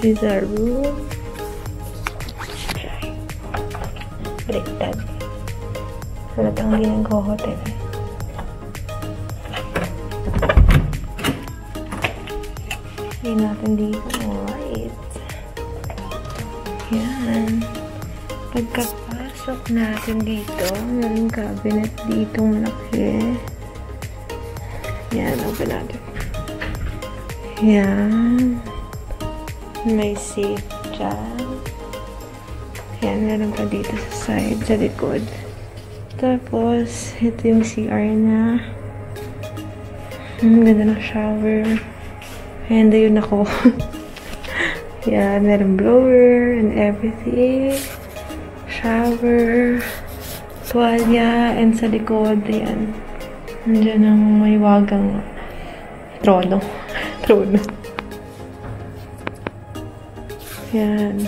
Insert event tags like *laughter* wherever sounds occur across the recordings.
This is our room. Baliktad. Halatang hindi nag-hotel. Hindi natin dito. Alright. Yan. Pagkapasok natin dito, meron cabinet dito malaki. Yan, open natin. Yan. May safe dyan. Yan, meron pa dito sa side, sa likod. Tapos, ito yung CR na. Ang ganda ng shower. And yun ako. *laughs* Yan, meron blower and everything. Shower. Tuwalya. And sa likod, yan. Nandiyan ang may wagang trono. *laughs* trono. Yan.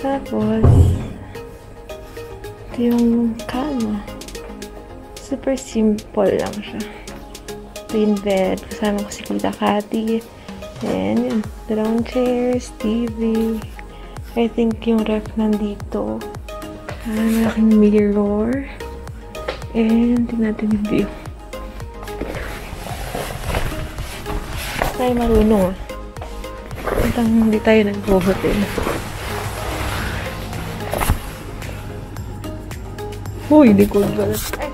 Tapos, ito yung kama. Super simple lang siya. Twin bed. Kasama ko si Kuya Kati. And yun. Dalawang chairs, TV. I think yung ref nandito. Ah, malaking mirror. And tingnan natin yung view. Tayo marunong ah. Hanggang hindi tayo nag-hotel. Uy, likod ba? Ay!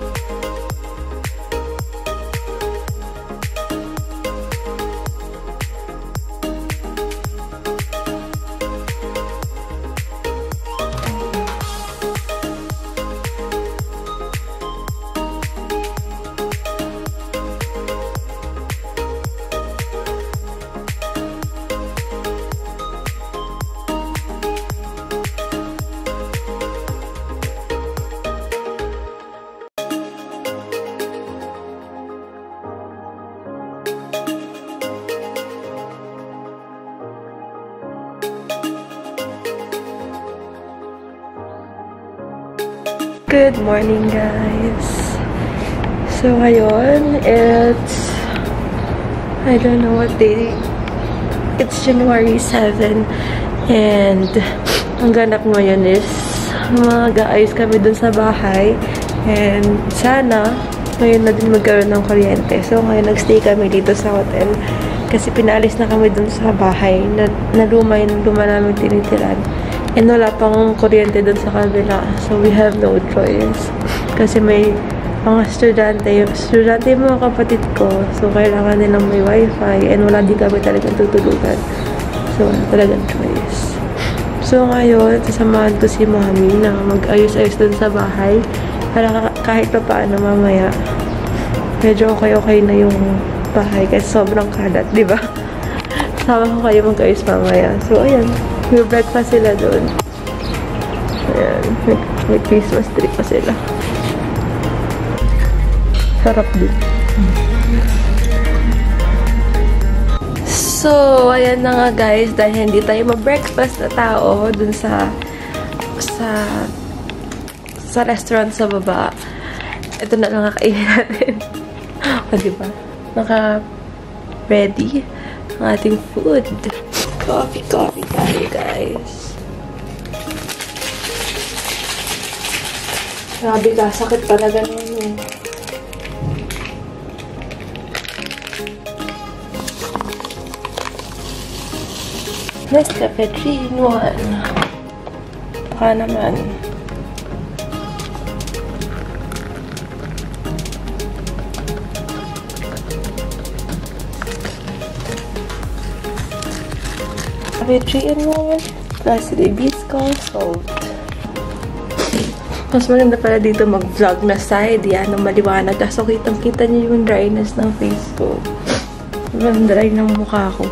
Good morning, guys. So, ngayon, it's, I don't know what day, it's January 7, and ang ganap ngayon is, mag-aayos kami dun sa bahay, and sana, ngayon na din magkaroon ng kuryente. So, ngayon, nagstay kami dito sa hotel, kasi pinalis na kami dun sa bahay, na, na luma yung luma namin tinitiran. And wala pang kuryente dun sa kabila. So, we have no choice. Kasi may mga estudyante, estudyante yung mga kapatid ko. So, kailangan nilang may wifi. And wala din kami talagang tutulugan. So, wala talagang choice. So, ngayon, sasamahan ko si mami na mag-ayos-ayos dun sa bahay. Para kahit pa paano mamaya, medyo okay-okay na yung bahay kasi sobrang kalat, di ba? *laughs* Sama ko kayo mag-ayos mamaya. So, ayan. May breakfast sila doon. Ayan. May, may Christmas tree pa sila. Sarap din. So, ayan na nga guys. Dahil hindi tayo ma-breakfast na tao dun sa sa sa restaurant sa baba. Ito na lang kakainin natin. *laughs* o, diba? Naka-ready ang ating food. Coffee, coffee tayo, guys. Grabe ka, sakit talaga nun eh. Nescafe 3 in 1. Baka naman. 3 in 1 plus Ribisco salt. Mas maganda pala dito mag-vlog na side. Yan, ng maliwanag. Kaso kitang-kita niyo yung dryness ng face ko. Sobrang dry ng mukha ko.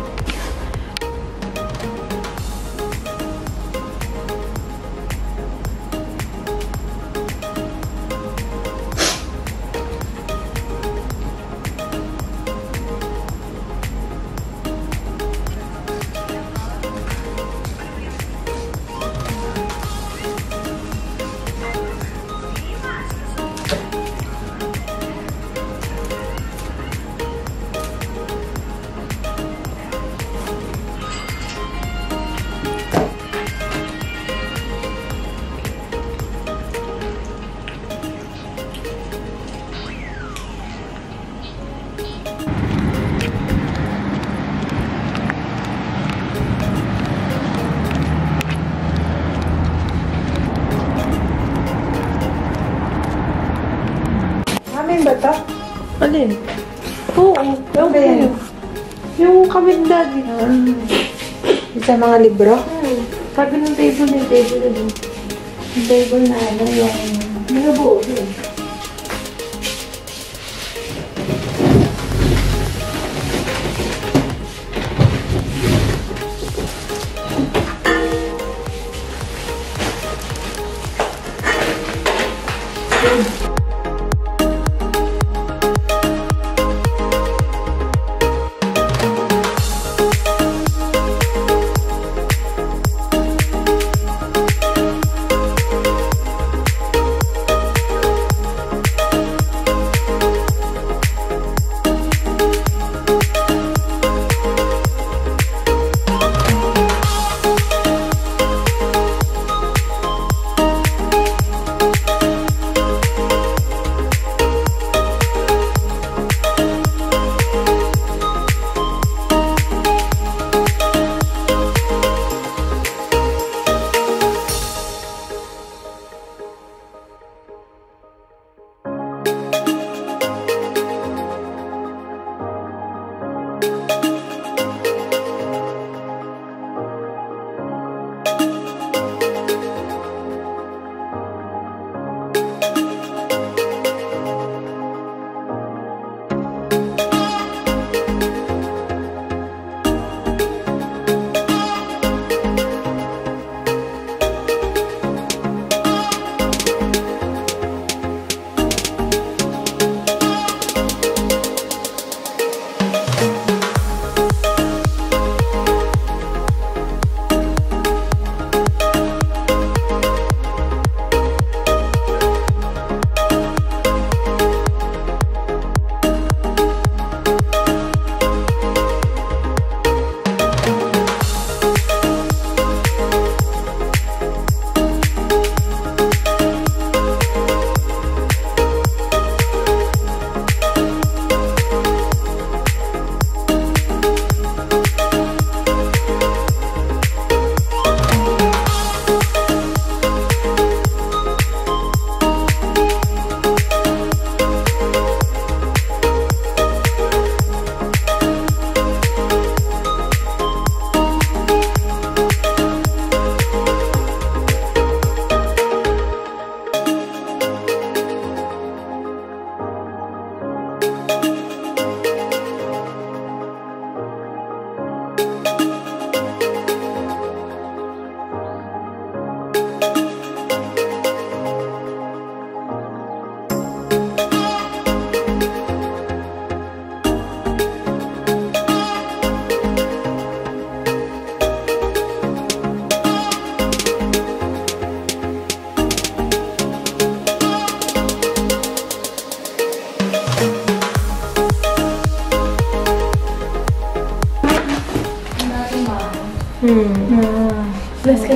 To? Alin? Oo. Yung, Ba yan? yung kamig dati. Sa mga libro? Hmm. Sabi ng table yung table na. Yung table na ano, yung... Nabuo dun. Hmm.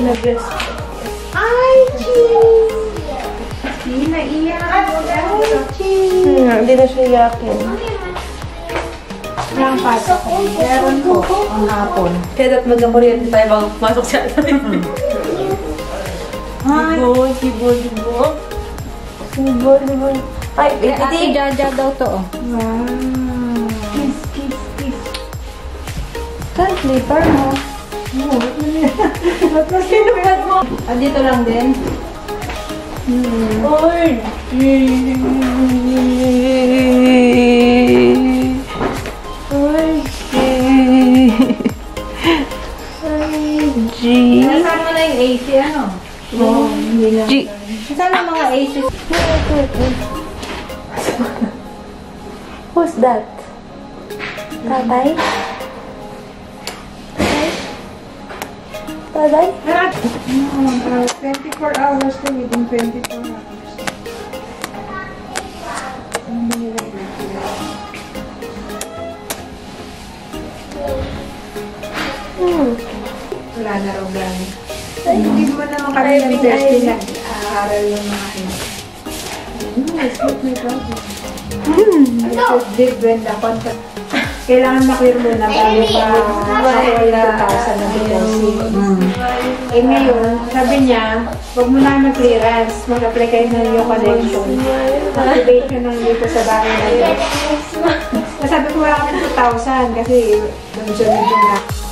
Bless ka na, bless. Ay, cheese! Hindi na iyak. Ay, cheese! Hmm, hindi na siya yakin. Yung pasok ko. Meron po ang hapon. Kaya dapat magkakuryente tayo bago pumasok siya. Ay, Sibo, sibo, sibo. Sibo, sibo. Ay, Eh, iti. Jaja daw to, oh. wow. Kiss, kiss, kiss. Saan slipper mo? *laughs* slipper mo? Ah, dito lang din? Oy! G. Nasaan mo na yung AC, ano? Oo, hindi lang. G. Nasaan ang mga AC? Who's that? Tatay? Tatay? Ah, 24 hours to within 24 hours. Hmm. Wala na raw gamit. Hindi mo naman kami ng Thursday na aaral yung mga ano. Hmm, sleep na ito. Hmm, Mrs. Big Brenda, contact. Kailangan maklear mo na bago pa makuha yung 2,000 na deposit. Eh ngayon, sabi niya, huwag mo na mag-clearance. Mag-apply kayo na yung connection. motivation ng dito sa bahay na ito. Nasabi ko wala kami 2,000 kasi siya medyo na